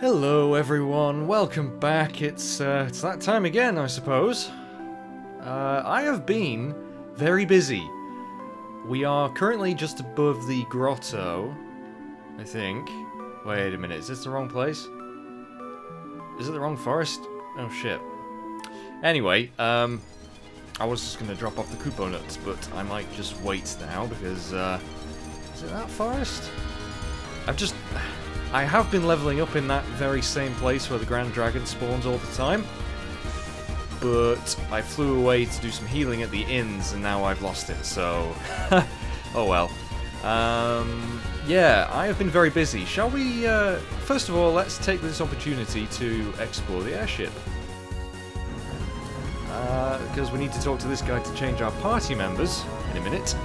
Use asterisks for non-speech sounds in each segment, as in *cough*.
Hello everyone, welcome back. It's uh, it's that time again, I suppose. Uh, I have been very busy. We are currently just above the grotto, I think. Wait a minute, is this the wrong place? Is it the wrong forest? Oh shit. Anyway, um, I was just going to drop off the Kupo nuts, but I might just wait now because, uh, is it that forest? I've just, I have been leveling up in that very same place where the Grand Dragon spawns all the time, but I flew away to do some healing at the inns and now I've lost it, so, *laughs* oh well. Um, yeah, I have been very busy. Shall we, uh, first of all, let's take this opportunity to explore the airship. Because uh, we need to talk to this guy to change our party members in a minute.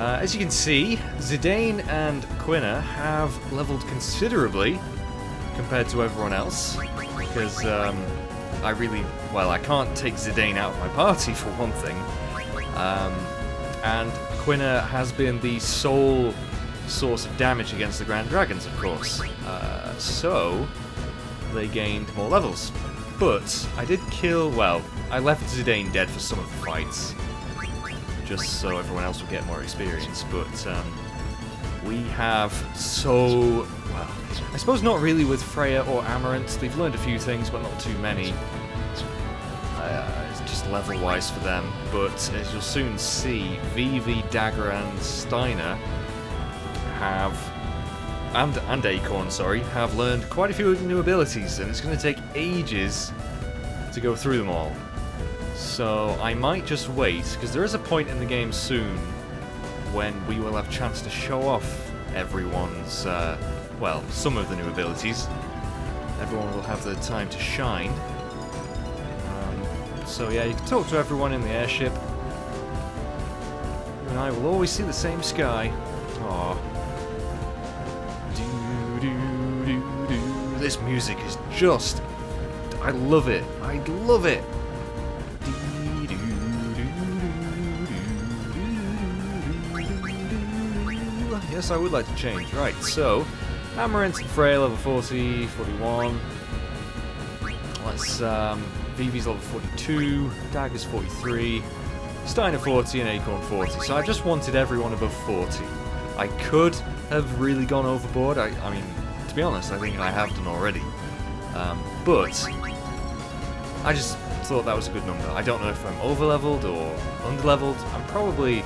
Uh, as you can see, Zidane and Quina have leveled considerably compared to everyone else. Because um, I really, well, I can't take Zidane out of my party *laughs* for one thing. Um, and Quina has been the sole source of damage against the Grand Dragons, of course. Uh, so, they gained more levels. But I did kill, well, I left Zidane dead for some of the fights. Just so everyone else would get more experience, but um, we have so, well, I suppose not really with Freya or Amarant. They've learned a few things, but not too many. Uh, it's just level-wise for them, but as you'll soon see, Vivi, Dagger and Steiner have and, and Eiko, sorry, have learned quite a few new abilities, and it's going to take ages to go through them all. So I might just wait, because there is a point in the game soon when we will have chance to show off everyone's, uh, well, some of the new abilities. Everyone will have the time to shine. Um, so yeah, you can talk to everyone in the airship. You and I will always see the same sky. Aww. This music is just... I love it. I love it. Yes, I would like to change. Right, so... Amarant Freya level 40, 41. Let's, um... Vivi's level 42, Dagger's 43, Steiner 40 and Eiko 40. So I just wanted everyone above 40. I could have really gone overboard. I, I mean, to be honest, I think I have done already. Um, but I just thought that was a good number. I don't know if I'm over-leveled or under-leveled. I'm probably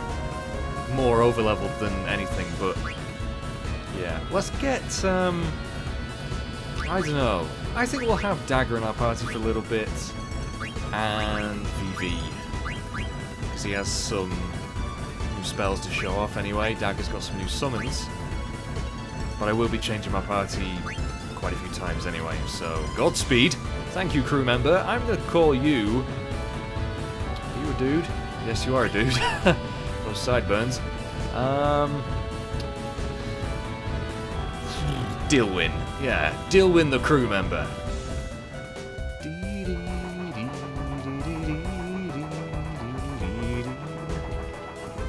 more over-leveled than anything, but yeah. Let's get, um, I don't know. I think we'll have Dagger in our party for a little bit, and Vivi, because he has some new spells to show off anyway. Dagger's got some new summons. But I will be changing my party quite a few times anyway, so Godspeed! Thank you, crew member. I'm gonna call you... Are you a dude? Yes, you are a dude. *laughs* Those sideburns. Um... Dilwyn. Yeah, Dilwyn the crew member.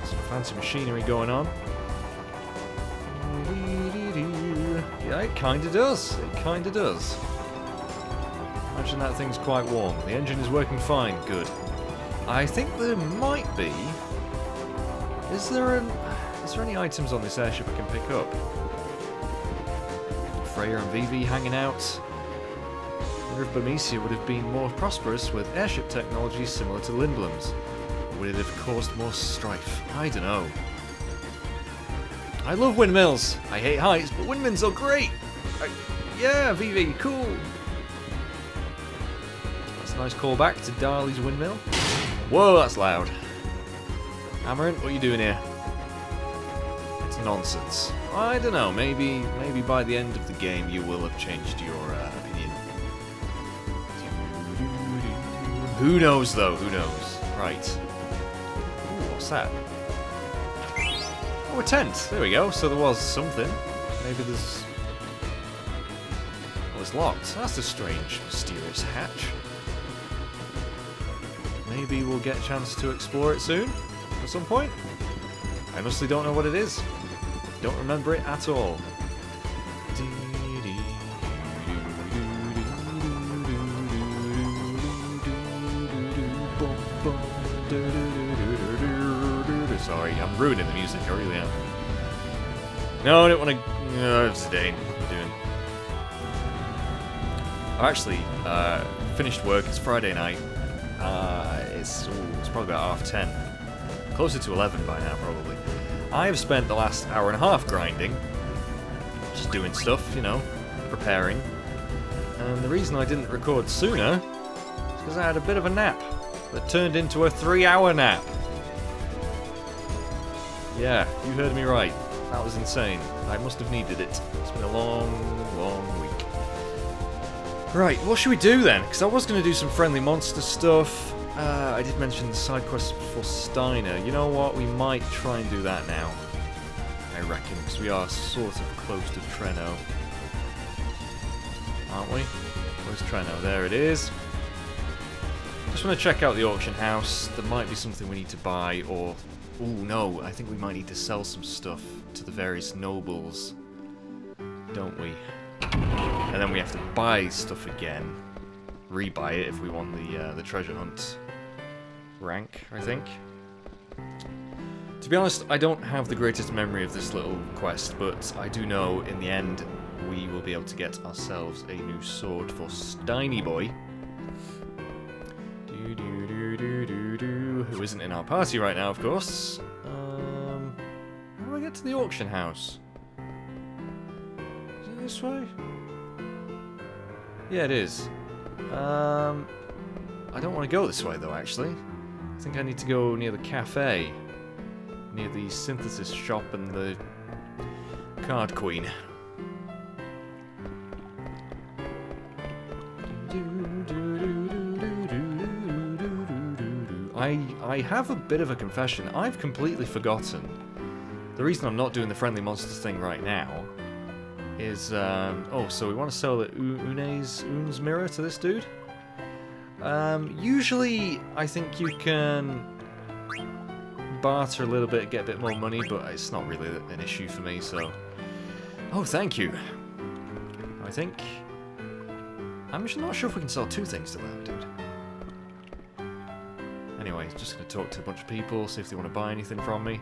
Some fancy machinery going on. Yeah, it kinda does. It kinda does. Imagine that thing's quite warm. The engine is working fine. Good. I think there might be... Is there an... Is there any items on this airship I can pick up? Freya and Vivi hanging out. I wonder if Burmecia would have been more prosperous with airship technology similar to Lindblum's. Would it have caused more strife? I don't know. I love windmills. I hate heights, but windmills are great. I, yeah, Vivi, cool. That's a nice callback to Dali's windmill. Whoa, that's loud. Amarant, what are you doing here? It's nonsense. I don't know. Maybe, maybe by the end of the game you will have changed your uh, opinion. Who knows, though? Who knows? Right. Ooh, what's that? Oh, a tent. There we go. So there was something. Maybe there's... Well, it's locked. That's a strange, mysterious hatch. Maybe we'll get a chance to explore it soon? at some point? I honestly don't know what it is. Don't remember it at all. Sorry, I'm ruining the music, I really am. No, I don't want to... It's today. I'm doing... Actually uh, finished work, it's Friday night. Uh, it's, ooh, it's probably about half ten. Closer to 11 by now, probably. I've spent the last hour and a half grinding. Just doing stuff, you know, preparing. And the reason I didn't record sooner is because I had a bit of a nap that turned into a three-hour nap. Yeah, you heard me right. That was insane. I must have needed it. It's been a long, long week. Right, what should we do then? Because I was going to do some friendly monster stuff. Uh, I did mention the side quests for Steiner. You know what? We might try and do that now. I reckon, because we are sort of close to Treno. Aren't we? Where's Treno? There it is. Just want to check out the auction house. There might be something we need to buy, or... Oh no, I think we might need to sell some stuff to the various nobles. Don't we? And then we have to buy stuff again. Rebuy it if we want the, uh, the treasure hunt rank, I think. To be honest, I don't have the greatest memory of this little quest, but I do know in the end we will be able to get ourselves a new sword for Steiny Boy. Who isn't in our party right now, of course. Um, how do I get to the auction house? Is it this way? Yeah, it is. Um, I don't want to go this way, though, actually. I think I need to go near the cafe. Near the synthesis shop and the card queen. I, I have a bit of a confession. I've completely forgotten. The reason I'm not doing the friendly monsters thing right now is, um, oh, so we want to sell the Une's Un's mirror to this dude? Um, usually, I think you can barter a little bit, get a bit more money, but it's not really an issue for me, so... Oh, thank you. I think... I'm just not sure if we can sell two things to that dude. Anyway, just going to talk to a bunch of people, see if they want to buy anything from me.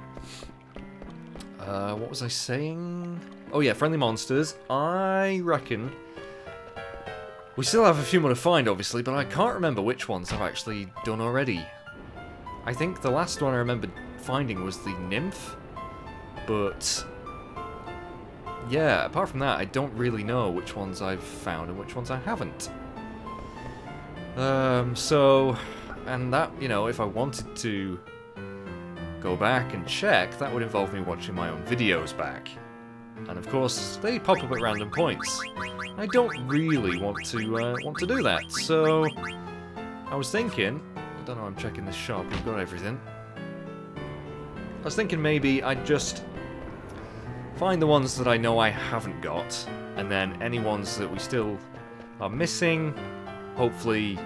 Uh, what was I saying? Oh yeah, friendly monsters. I reckon we still have a few more to find, obviously, but I can't remember which ones I've actually done already. I think the last one I remember finding was the nymph, but yeah, apart from that, I don't really know which ones I've found and which ones I haven't. Um, so, and that, you know, if I wanted to go back and check, that would involve me watching my own videos back. And of course, they pop up at random points. I don't really want to uh, want to do that, so I was thinking. I don't know. I'm checking this shop. We've got everything. I was thinking maybe I'd just find the ones that I know I haven't got, and then any ones that we still are missing. Hopefully,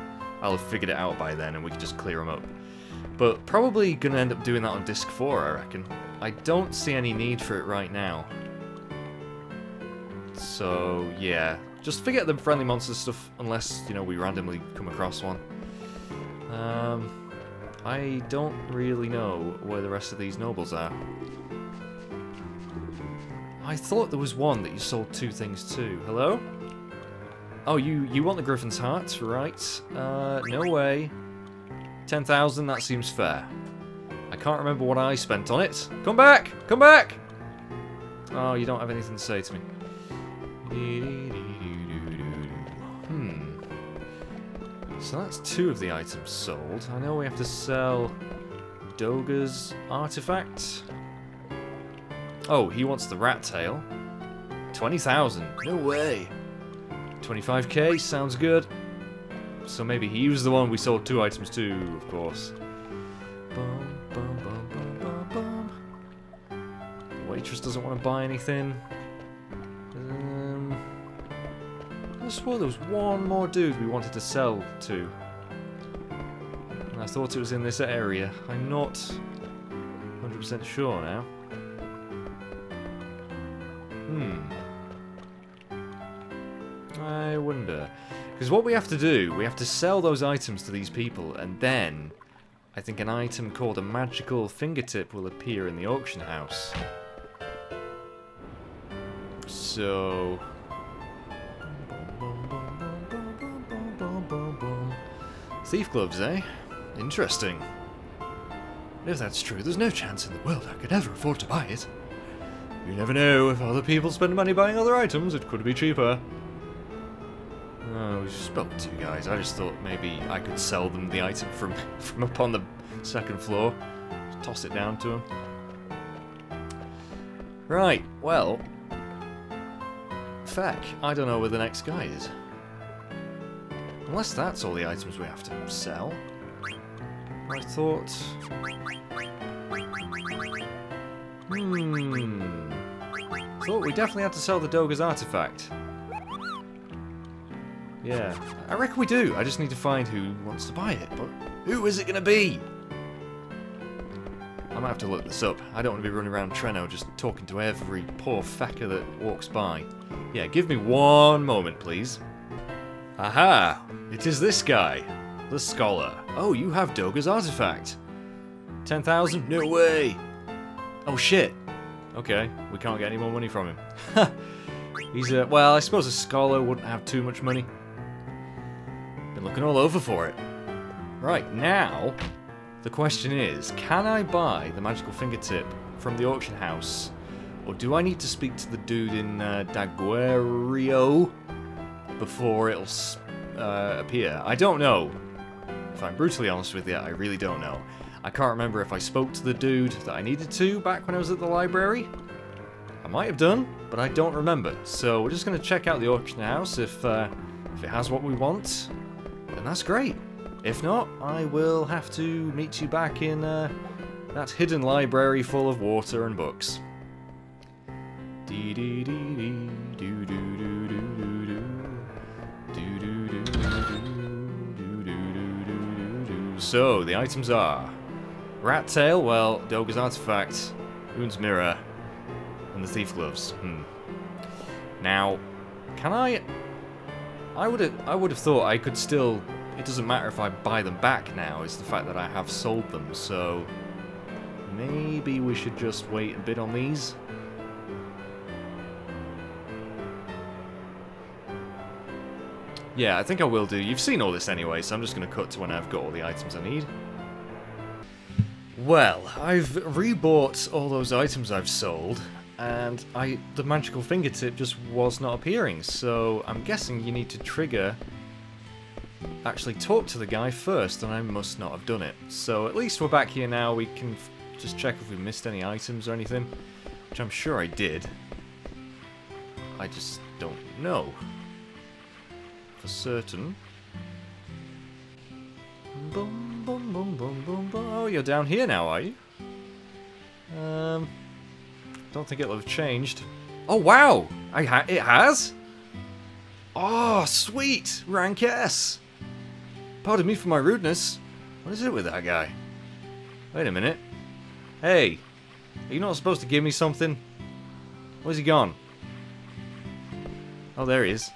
I'll have figured it out by then, and we can just clear them up. But probably gonna end up doing that on disc 4, I reckon. I don't see any need for it right now. So, yeah. Just forget the friendly monster stuff unless, you know, we randomly come across one. Um, I don't really know where the rest of these nobles are. I thought there was one that you sold two things to. Hello? Oh, you, you want the Griffin's Heart, right. Uh, no way. 10,000, that seems fair. I can't remember what I spent on it. Come back! Come back! Oh, you don't have anything to say to me. Hmm. So that's two of the items sold. I know we have to sell Doga's artifact. Oh, he wants the rat tail. 20,000. No way. 25k, sounds good. So maybe he was the one we sold two items to, of course. Bum, bum, bum, the waitress doesn't want to buy anything. I swore there was one more dude we wanted to sell to. And I thought it was in this area. I'm not 100% sure now. Hmm. I wonder. Because what we have to do, we have to sell those items to these people, and then I think an item called a magical fingertip will appear in the auction house. So... Thief gloves, eh? Interesting. If that's true, there's no chance in the world I could ever afford to buy it. You never know, if other people spend money buying other items, it could be cheaper. Oh, we spoke to you guys. I just thought maybe I could sell them the item from, *laughs* from up on the second floor. Just toss it down to them. Right, well... Feck, I don't know where the next guy is. Unless that's all the items we have to sell. I thought... Hmm... Thought we definitely had to sell the Doga's artifact. Yeah, I reckon we do. I just need to find who wants to buy it, but who is it going to be? I might have to look this up. I don't want to be running around Treno just talking to every poor fecker that walks by. Yeah, give me one moment, please. Aha! It is this guy, the Scholar. Oh, you have Doga's artifact. 10,000? No way! Oh shit! Okay, we can't get any more money from him. *laughs* He's a... well, I suppose a Scholar wouldn't have too much money. Been looking all over for it. Right, now, the question is, can I buy the magical fingertip from the auction house? Or do I need to speak to the dude in uh, Daguerreo before it'll uh, appear? I don't know. If I'm brutally honest with you, I really don't know. I can't remember if I spoke to the dude that I needed to back when I was at the library. I might have done, but I don't remember. So we're just going to check out the auction house if, uh, if it has what we want then that's great. If not, I will have to meet you back in uh, that hidden library full of water and books. Dee dee dee dee doo So the items are Rat Tail, well, Doga's Artifact, Une's Mirror, and the Thief Gloves. Hmm. Now, can I I would have I would have thought I could still it doesn't matter if I buy them back now, it's the fact that I have sold them, so maybe we should just wait a bit on these. Yeah, I think I will do. You've seen all this anyway, so I'm just going to cut to when I've got all the items I need. Well, I've rebought all those items I've sold, and I the magical fingertip just was not appearing, so I'm guessing you need to trigger actually talk to the guy first, and I must not have done it. So at least we're back here now, we can just check if we missed any items or anything, which I'm sure I did. I just don't know. For certain. Boom, boom, boom, boom, boom, boom. Oh, you're down here now, are you? Um, don't think it'll have changed. Oh, wow! I ha it has? Oh, sweet! Rank S! Pardon me for my rudeness. What is it with that guy? Wait a minute. Hey, are you not supposed to give me something? Where's he gone? Oh, there he is.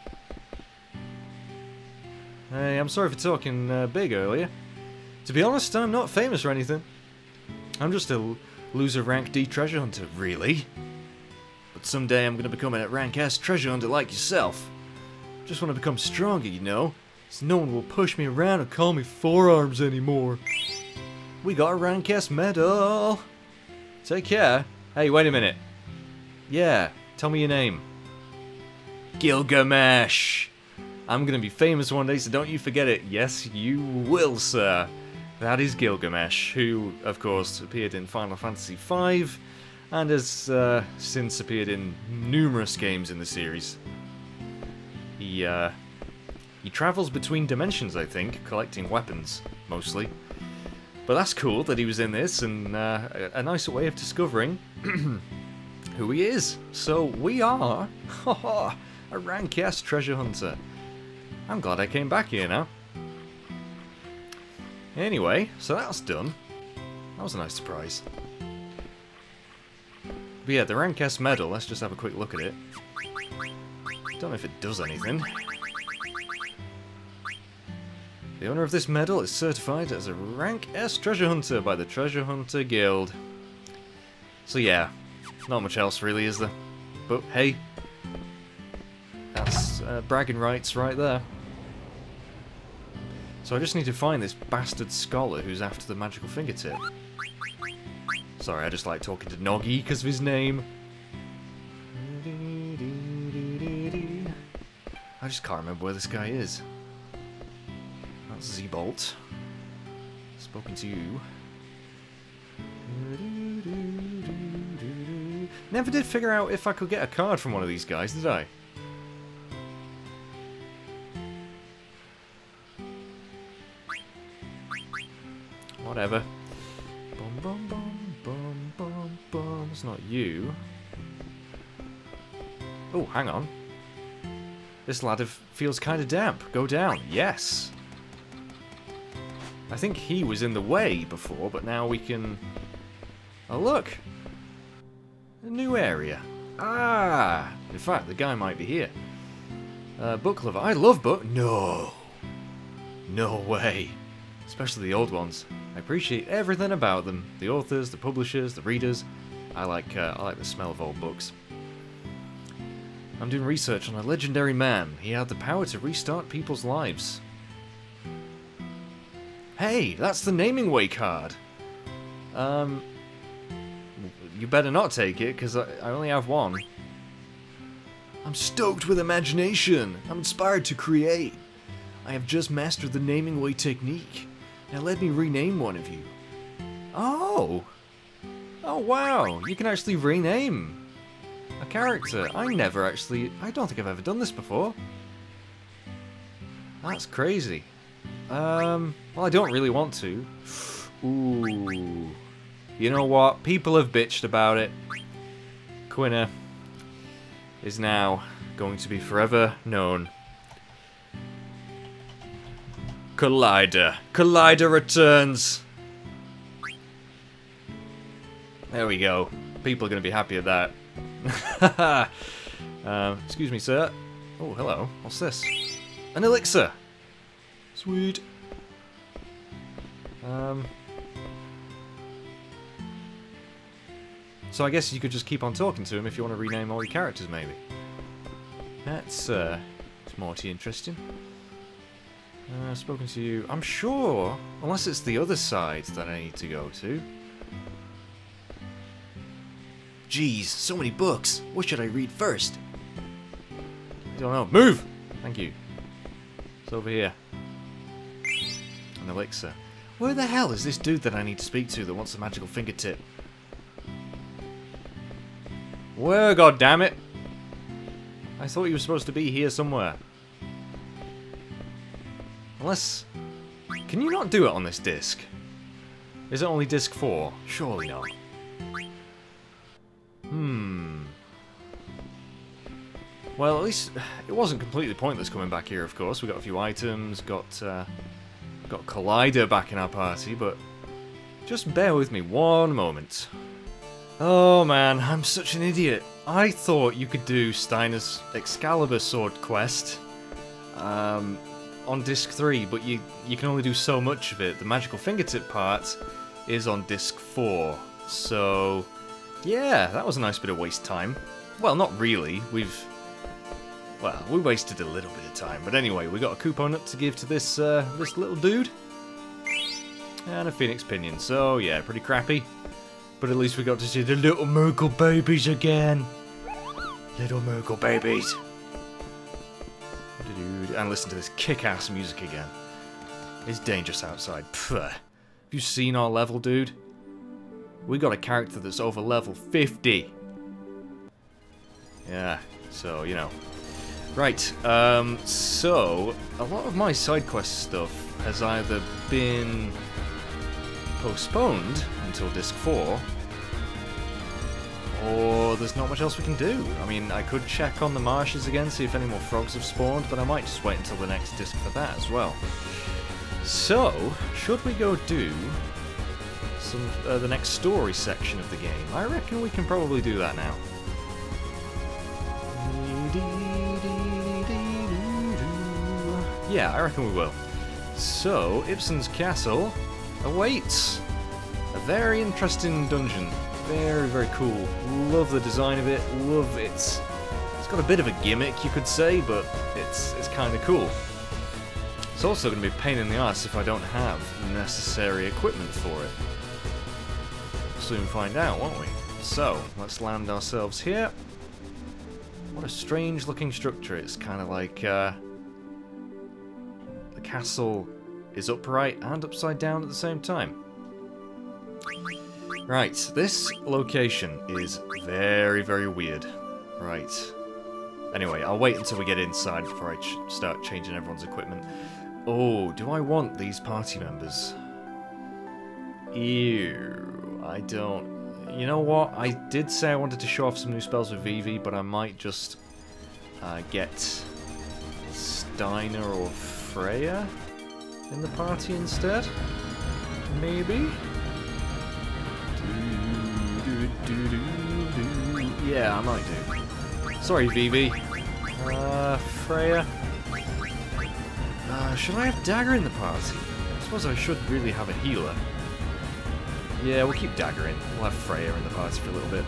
Hey, I'm sorry for talking uh, big earlier. To be honest, I'm not famous or anything. I'm just a loser rank D treasure hunter, really. But someday I'm gonna become a rank S treasure hunter like yourself. Just want to become stronger, you know, so no one will push me around and call me forearms anymore. We got a rank S medal. Take care. Hey, wait a minute. Yeah, tell me your name. Gilgamesh. I'm gonna be famous one day, so don't you forget it. Yes, you will, sir. That is Gilgamesh, who, of course, appeared in Final Fantasy V and has uh, since appeared in numerous games in the series. He, uh, he travels between dimensions, I think, collecting weapons, mostly. But that's cool that he was in this, and uh, a nice way of discovering *clears throat* who he is. So we are *laughs* a rank S treasure hunter. I'm glad I came back here now. Anyway, so that's done. That was a nice surprise. But yeah, the rank S medal, let's just have a quick look at it. Don't know if it does anything. The owner of this medal is certified as a rank S treasure hunter by the Treasure Hunter Guild. So yeah, not much else really, is there? But hey, that's uh, bragging rights right there. So I just need to find this bastard scholar who's after the magical fingertip. Sorry, I just like talking to Noggy because of his name. I just can't remember where this guy is. That's Z-Bolt. Spoken to you. Never did figure out if I could get a card from one of these guys, did I? Whatever. Bum bum bum bum bum bum. It's not you. Oh, hang on. This ladder feels kind of damp. Go down. Yes. I think he was in the way before, but now we can... Oh, look. A new area. Ah! In fact, the guy might be here. Uh, book lover. I love book... No. No way. Especially the old ones. I appreciate everything about them. The authors, the publishers, the readers. I like, uh, I like the smell of old books. I'm doing research on a legendary man. He had the power to restart people's lives. Hey, that's the Namingway card. Um, you better not take it, because I, I only have one. I'm stoked with imagination. I'm inspired to create. I have just mastered the Namingway technique. Now let me rename one of you. Oh! Oh wow, you can actually rename a character. I never actually... I don't think I've ever done this before. That's crazy. Um, well, I don't really want to. Ooh. You know what? People have bitched about it. Quina is now going to be forever known. Collider. Collider returns. There we go. People are going to be happy at that. um, *laughs* excuse me, sir. Oh, hello. What's this? An elixir. Sweet. Um. So I guess you could just keep on talking to him if you want to rename all your characters, maybe. That's, uh, it's mighty interesting. Uh, spoken to you. I'm sure, unless it's the other side that I need to go to. Geez, so many books. What should I read first? I don't know. Move! Thank you. It's over here. An elixir. Where the hell is this dude that I need to speak to that wants a magical fingertip? Where, God damn it! I thought he was supposed to be here somewhere. Unless... Can you not do it on this disc? Is it only disc 4? Surely not. Hmm. Well, at least it wasn't completely pointless coming back here, of course. We got a few items, got uh, got Collider back in our party, but just bear with me one moment. Oh man, I'm such an idiot. I thought you could do Steiner's Excalibur Sword quest um, on disc 3, but you, you can only do so much of it. The magical fingertip part is on disc 4, so yeah, that was a nice bit of waste time. Well, not really. We've... Well, we wasted a little bit of time. But anyway, we got a coupon up to give to this, uh, this little dude. And a Phoenix Pinion. So, yeah, pretty crappy. But at least we got to see the little Merkle babies again. Little Merkle babies. And listen to this kick-ass music again. It's dangerous outside. Pfft. Have you seen our level, dude? We got a character that's over level 50. Yeah, so, you know. Right, um, so, a lot of my side quest stuff has either been postponed until Disc 4, or there's not much else we can do. I mean, I could check on the marshes again, see if any more frogs have spawned, but I might just wait until the next disc for that as well. So, should we go do some uh, the next story section of the game. I reckon we can probably do that now. Yeah, I reckon we will. So, Ipsen's castle awaits. A very interesting dungeon. Very, very cool. Love the design of it. Love it. It's got a bit of a gimmick, you could say, but it's, it's kind of cool. It's also going to be a pain in the ass if I don't have necessary equipment for it. soon find out, won't we? So, let's land ourselves here. What a strange looking structure. It's kind of like... Uh, the castle is upright and upside down at the same time. Right, this location is very, very weird. Right. Anyway, I'll wait until we get inside before I ch start changing everyone's equipment. Oh, do I want these party members? Ew, I don't... You know what? I did say I wanted to show off some new spells with Vivi, but I might just uh, get Steiner or Freya in the party instead? Maybe? Yeah, I might do. Sorry, Vivi. Uh, Freya. Uh, should I have Dagger in the party? I suppose I should really have a healer. Yeah, we'll keep Dagger in. We'll have Freya in the party for a little bit.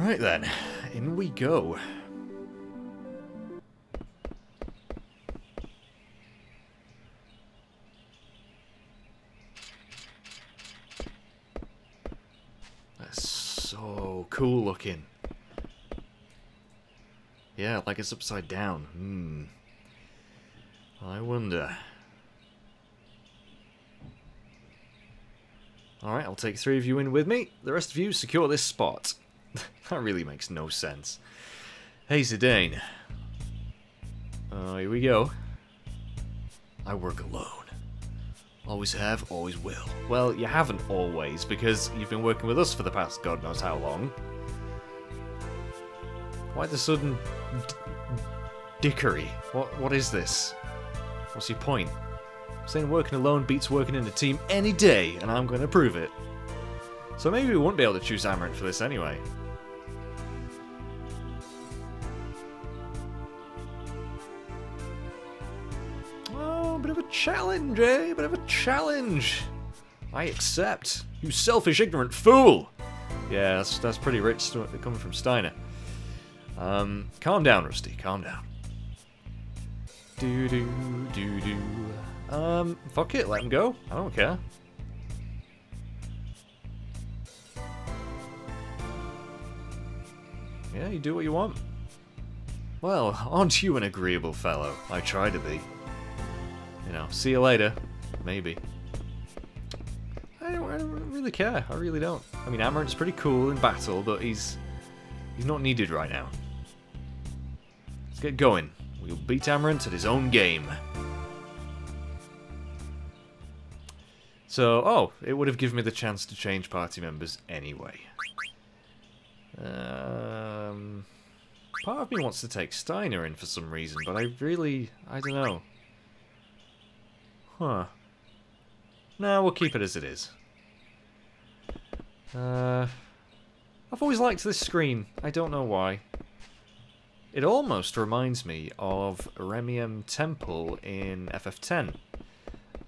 Right then, in we go. Cool looking. Yeah, like it's upside down. Hmm. I wonder. Alright, I'll take three of you in with me. The rest of you secure this spot. *laughs* that really makes no sense. Hey, Zidane. Uh, here we go. I work alone. Always have, always will. Well, you haven't always, because you've been working with us for the past god knows how long. Why the sudden dickery? What What is this? What's your point? saying working alone beats working in a team any day, and I'm going to prove it. So maybe we won't be able to choose Amarant for this anyway. Bit of a challenge, eh? Bit of a challenge. I accept. You selfish, ignorant fool! Yeah, that's, that's pretty rich coming from Steiner. Um, calm down, Rusty. Calm down. Do do do do. Um, fuck it. Let him go. I don't care. Yeah, you do what you want. Well, aren't you an agreeable fellow? I try to be. You know, see you later. Maybe. I don't, I don't really care. I really don't. I mean, Amarant's pretty cool in battle, but he's he's not needed right now. Let's get going. We'll beat Amarant at his own game. So, oh, it would have given me the chance to change party members anyway. Um, part of me wants to take Steiner in for some reason, but I really, I don't know. Huh. No, we'll keep it as it is. Uh, I've always liked this screen. I don't know why. It almost reminds me of Remiem Temple in FF10.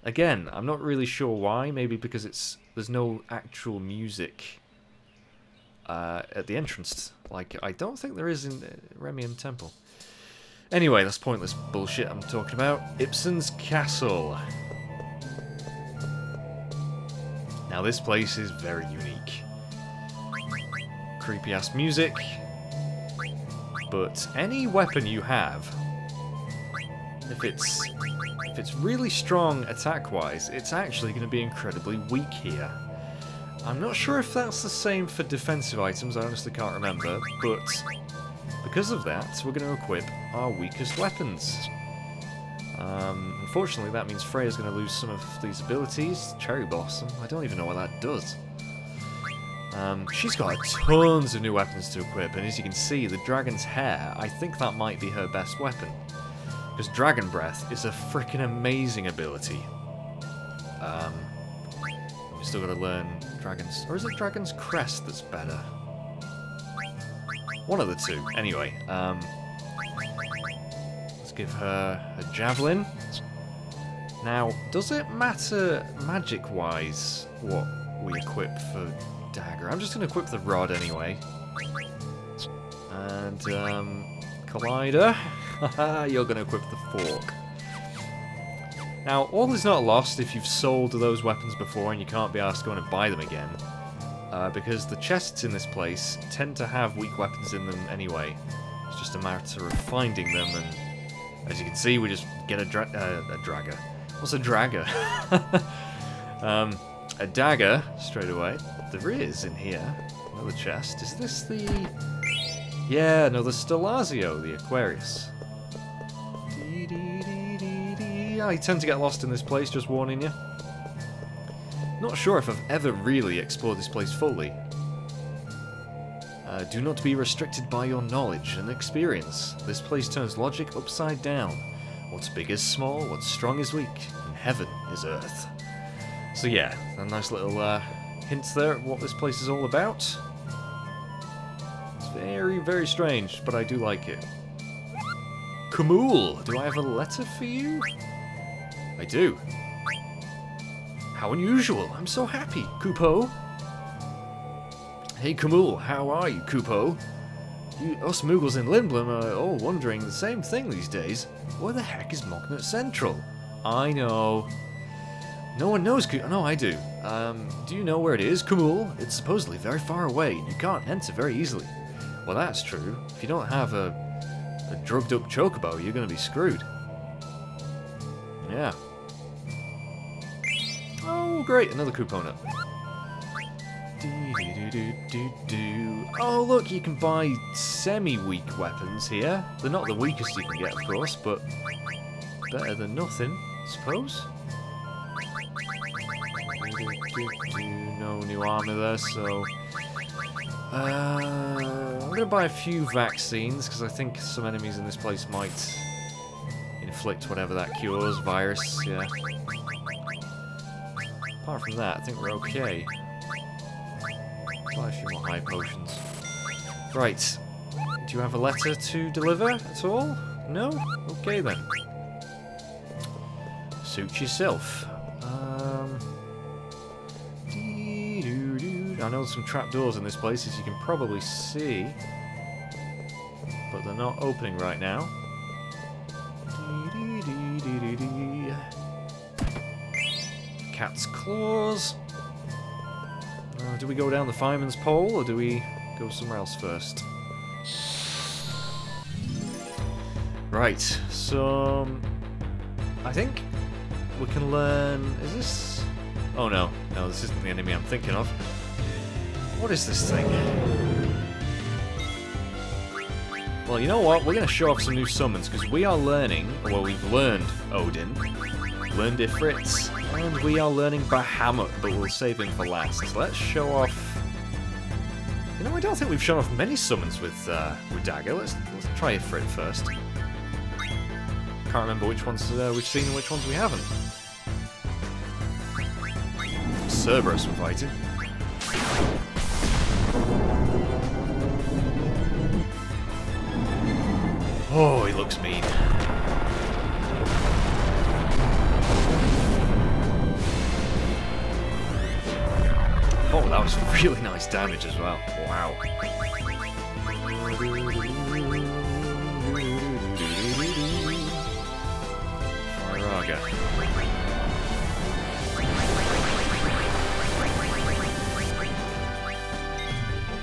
Again, I'm not really sure why. Maybe because it's there's no actual music uh, at the entrance. Like, I don't think there is in Remiem Temple. Anyway, that's pointless bullshit I'm talking about. Ipsen's Castle. Now, this place is very unique. Creepy-ass music. But any weapon you have, if it's if it's really strong attack-wise, it's actually going to be incredibly weak here. I'm not sure if that's the same for defensive items, I honestly can't remember, but because of that, we're going to equip our weakest weapons. Um, unfortunately, that means Freya's going to lose some of these abilities. Cherry Blossom, I don't even know what that does. Um, she's got tons of new weapons to equip, and as you can see, the Dragon's Hair, I think that might be her best weapon. Because Dragon Breath is a freaking amazing ability. Um, We've still got to learn Dragon's... Or is it Dragon's Crest that's better? One of the two. Anyway, um, let's give her a Javelin. Now, does it matter magic-wise what we equip for Dagger? I'm just going to equip the Rod anyway. And, um, Collider, *laughs* you're going to equip the Fork. Now, all is not lost if you've sold those weapons before and you can't be asked going to buy them again. Uh, because the chests in this place tend to have weak weapons in them anyway. It's just a matter of finding them, and as you can see, we just get a, dra uh, a dragger. What's a dragger? *laughs* um, a dagger, straight away. There is in here. Another chest. Is this the... Yeah, no, the Stellazzio, the Aquarius. I tend to get lost in this place, just warning you. Not sure if I've ever really explored this place fully. Uh, do not be restricted by your knowledge and experience. This place turns logic upside down. What's big is small, what's strong is weak, and heaven is earth. So yeah, a nice little uh, there at what this place is all about. It's very, very strange, but I do like it. Kamul, do I have a letter for you? I do. How unusual. I'm so happy, Kupo. Hey, Kamul, how are you, Kupo? You, us Moogles in Lindblum are all wondering the same thing these days. Where the heck is Mognet Central? I know. No one knows. No, I do. Um, do you know where it is, Kumul? It's supposedly very far away, and you can't enter very easily. Well, that's true. If you don't have a, a drugged-up chocobo, you're going to be screwed. Yeah. Oh, great, another coupon Oh, look, you can buy semi-weak weapons here. They're not the weakest you can get, of course, but better than nothing, I suppose. No new armor there, so... Uh, I'm going to buy a few vaccines, because I think some enemies in this place might inflict whatever that cures. Virus, yeah. Apart from that, I think we're okay. Buy a few more high potions. Right. Do you have a letter to deliver at all? No? Okay then. Suit yourself. Um, I know there's some trapdoors in this place, as you can probably see. But they're not opening right now. Cat's claws. Do we go down the fireman's pole, or do we go somewhere else first? Right, so... Um, I think we can learn... Is this... Oh no, no, this isn't the enemy I'm thinking of. What is this thing? Well, you know what? We're going to show off some new summons, because we are learning, well, we've learned Odin, learned Ifrits, and we are learning Bahamut, but we'll save him for last. So let's show off... You know, I don't think we've shown off many summons with, uh. Let's, let's try it for it first. Can't remember which ones uh, we've seen and which ones we haven't. Cerberus we're fighting. Oh, he looks mean. Oh, that was *laughs* really nice damage as well. Wow. Firaga.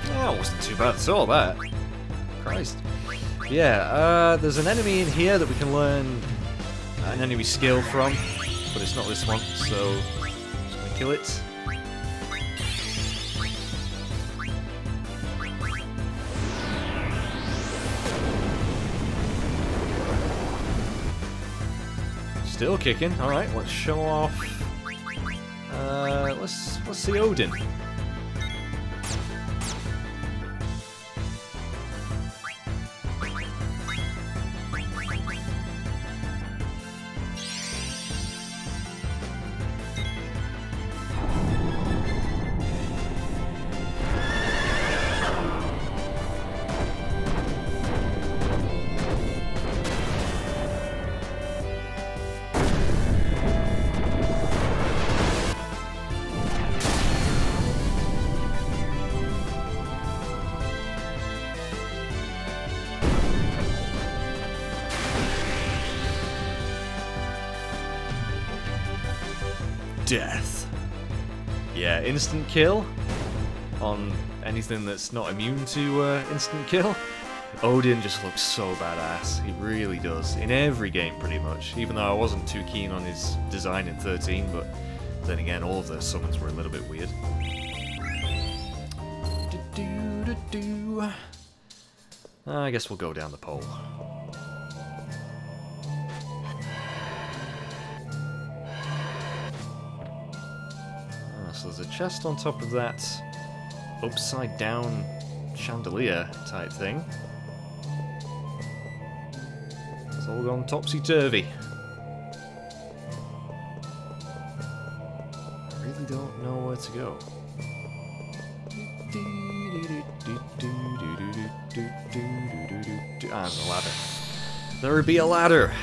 Yeah, wasn't too bad at all, that. Christ. Yeah, uh, there's an enemy in here that we can learn an enemy skill from, but it's not this one, so just gonna kill it. Still kicking. All right, let's show off. Uh, let's let's see Odin. Death. Yeah, instant kill on anything that's not immune to uh, instant kill. Odin just looks so badass. He really does. In every game, pretty much. Even though I wasn't too keen on his design in 13, but then again, all of those summons were a little bit weird. Do, I guess we'll go down the pole. Chest on top of that upside down chandelier type thing. It's all gone topsy-turvy. I really don't know where to go. Ah, ladder. There be a ladder!